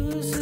losing.